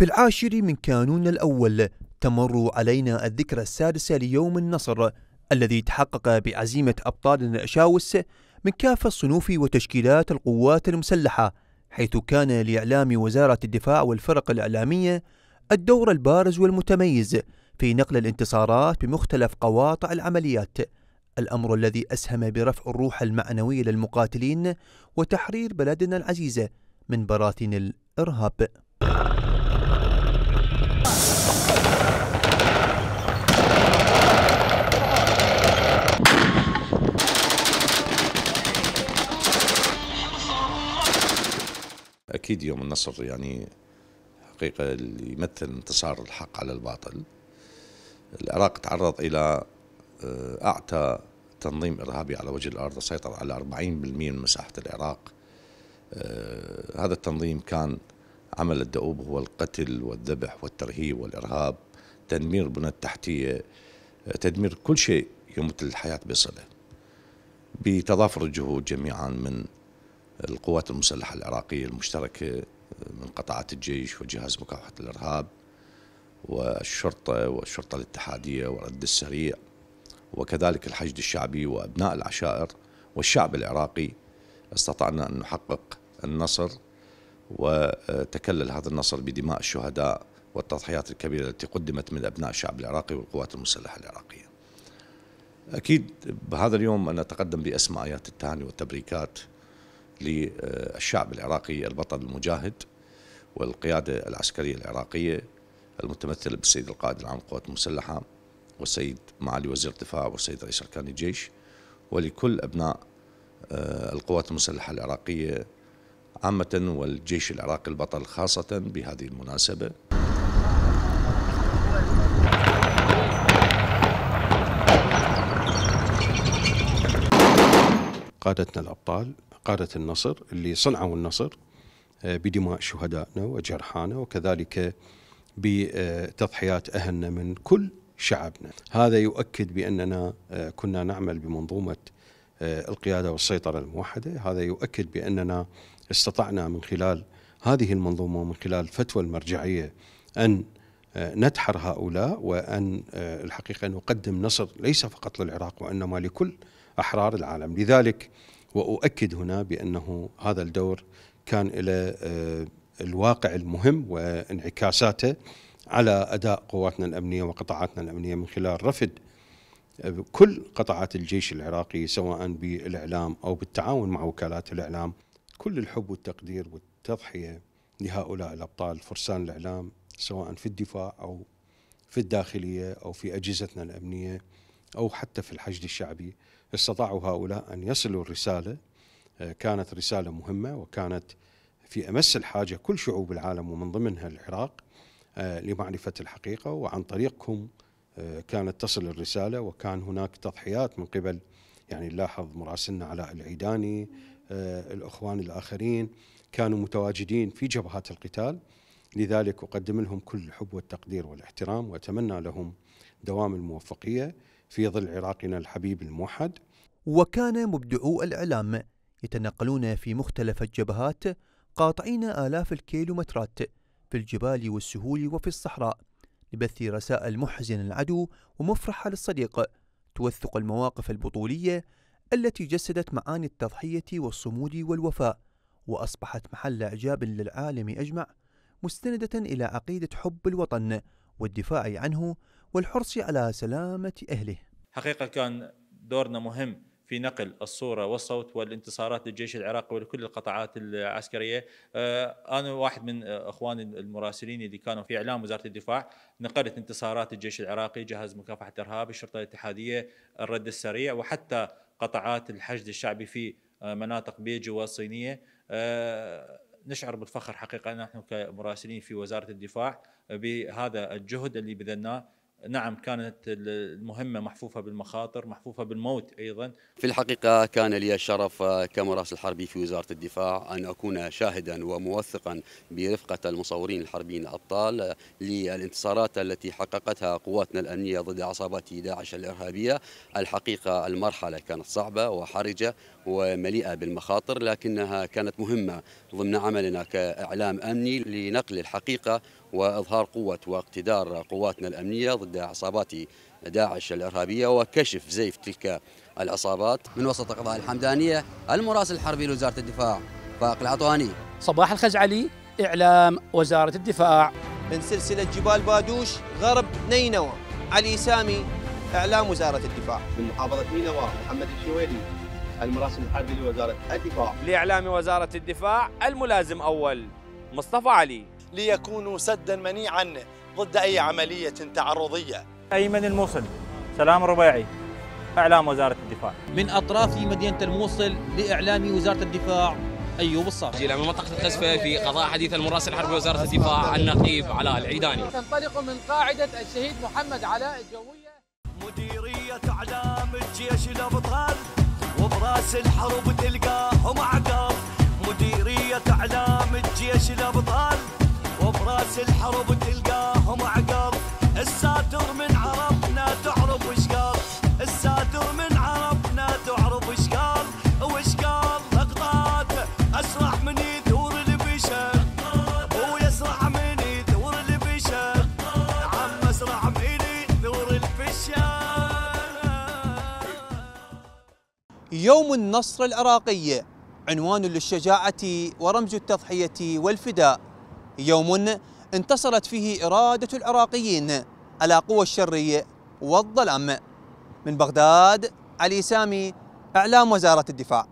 في العاشر من كانون الأول تمر علينا الذكرى السادسة ليوم النصر الذي تحقق بعزيمة أبطال الأشاوس من كافة الصنوف وتشكيلات القوات المسلحة حيث كان لإعلام وزارة الدفاع والفرق الإعلامية الدور البارز والمتميز في نقل الانتصارات بمختلف قواطع العمليات. الأمر الذي أسهم برفع الروح المعنوية للمقاتلين وتحرير بلدنا العزيزة من براثن الإرهاب. أكيد يوم النصر يعني حقيقة اللي يمثل انتصار الحق على الباطل. العراق تعرض إلى آه، أعتى تنظيم إرهابي على وجه الأرض سيطر على 40% من مساحة العراق. آه، هذا التنظيم كان عمل الدؤوب هو القتل والذبح والترهيب والإرهاب تدمير البنى التحتية آه، تدمير كل شيء يمت الحياة بصلة. بتضافر الجهود جميعا من القوات المسلحة العراقية المشتركة من قطاعات الجيش وجهاز مكافحة الإرهاب والشرطة والشرطة الاتحادية والرد السريع وكذلك الحشد الشعبي وأبناء العشائر والشعب العراقي. استطعنا أن نحقق النصر وتكلل هذا النصر بدماء الشهداء والتضحيات الكبيرة التي قدمت من أبناء الشعب العراقي والقوات المسلحة العراقية. أكيد بهذا اليوم أنا أتقدم بأسماء آيات التهاني والتبريكات. للشعب العراقي البطل المجاهد والقيادة العسكرية العراقية المتمثلة بالسيد القائد العام للقوات المسلحة والسيد معالي وزير الدفاع والسيد رئيس أركان الجيش ولكل أبناء آه، القوات المسلحة العراقية عامة والجيش العراقي البطل خاصة بهذه المناسبة. قادتنا الأبطال قادة النصر اللي صنعوا النصر آه، بدماء شهدائنا وجرحانا وكذلك بتضحيات أهلنا من كل شعبنا. هذا يؤكد بأننا آه، كنا نعمل بمنظومة آه، القيادة والسيطرة الموحدة. هذا يؤكد بأننا استطعنا من خلال هذه المنظومة ومن خلال فتوى المرجعية أن ندحر هؤلاء وأن الحقيقة نقدم نصر ليس فقط للعراق وإنما لكل أحرار العالم. لذلك وأؤكد هنا بأنه هذا الدور كان له آه، الواقع المهم وانعكاساته على أداء قواتنا الأمنية وقطاعاتنا الأمنية من خلال رفض آه، كل قطاعات الجيش العراقي سواء بالإعلام أو بالتعاون مع وكالات الإعلام كل الحب والتقدير والتضحية لهؤلاء الأبطال فرسان الإعلام سواء في الدفاع أو في الداخلية أو في أجهزتنا الأمنية أو حتى في الحشد الشعبي. استطاعوا هؤلاء أن يصلوا الرسالة آه، كانت رسالة مهمة وكانت في أمس الحاجة كل شعوب العالم ومن ضمنها العراق آه، لمعرفة الحقيقة وعن طريقكم آه، كانت تصل الرسالة وكان هناك تضحيات من قبل يعني نلاحظ مراسلنا علاء العيداني الأخوان الآخرين كانوا متواجدين في جبهات القتال لذلك أقدم لهم كل الحب والتقدير والإحترام وأتمنى لهم دوام الموفقية. في ظل عراقنا الحبيب الموحد. وكان مبدعو الإعلام يتنقلون في مختلف الجبهات قاطعين آلاف الكيلومترات في الجبال والسهول وفي الصحراء لبث رسائل محزن العدو ومفرحة للصديق. توثق المواقف البطولية التي جسدت معاني التضحية والصمود والوفاء وأصبحت محل إعجاب للعالم أجمع مستندة إلى عقيدة حب الوطن والدفاع عنه والحرص على سلامة أهله. حقيقة كان دورنا مهم في نقل الصورة والصوت والانتصارات للجيش العراقي ولكل القطاعات العسكرية. آه، أنا واحد من أخواني المراسلين اللي كانوا في إعلام وزارة الدفاع نقلت انتصارات الجيش العراقي جهاز مكافحة الإرهاب الشرطة الاتحادية الرد السريع وحتى قطاعات الحشد الشعبي في آه، مناطق بيجو والصينية. آه، نشعر بالفخر حقيقة نحن كمراسلين في وزارة الدفاع بهذا الجهد اللي بذلناه. نعم كانت المهمة محفوفة بالمخاطر محفوفة بالموت أيضا. في الحقيقة كان لي الشرف كمراسل حربي في وزارة الدفاع أن أكون شاهدا وموثقا برفقة المصورين الحربيين الأبطال للانتصارات التي حققتها قواتنا الأمنية ضد عصابات داعش الإرهابية. الحقيقة المرحلة كانت صعبة وحرجة ومليئة بالمخاطر لكنها كانت مهمة ضمن عملنا كإعلام أمني. لنقل الحقيقة وإظهار قوة واقتدار قواتنا الأمنية ضد عصابات داعش الإرهابية وكشف زيف تلك العصابات. من وسط قضاء الحمدانية المراسل الحربي لوزارة الدفاع فاق العطواني صباح الخزعلي إعلام وزارة الدفاع. من سلسلة جبال بادوش غرب نينوى. علي سامي إعلام وزارة الدفاع. من محافظة نينوى محمد الشويلي المراسل الحربي لوزارة الدفاع. لإعلام وزارة الدفاع الملازم أول مصطفى علي. ليكونوا سدا منيعا ضد أي عملية تعرضية. أيمن الموصل سلام رباعي. إعلام وزارة الدفاع. من أطراف مدينة الموصل لإعلام وزارة الدفاع أيوب الصافي. من منطقة الخزفة في قضاء حديث المراسل الحربي وزارة الدفاع النقيب علاء العيداني. تنطلق من قاعدة الشهيد محمد علاء الجوية. مديرية أعلام الجيش الأبطال وبرأس الحرب تلقاهم عقاب مديرية أعلام الجيش الأبطال وبراس الحرب تلقاهم عقاب الساتر من عربنا تعرف وش قال. الساتر من عربنا تعرف وش قال. وش قال؟ لقطات أسرع من يثور البشر. هو يسرع من يثور البشر. عم أسرع من يثور البشر. يوم النصر العراقي عنوان للشجاعة ورمز التضحية والفداء. يوم انتصرت فيه إرادة العراقيين على قوى الشر والظلام. من بغداد علي سامي إعلام وزارة الدفاع.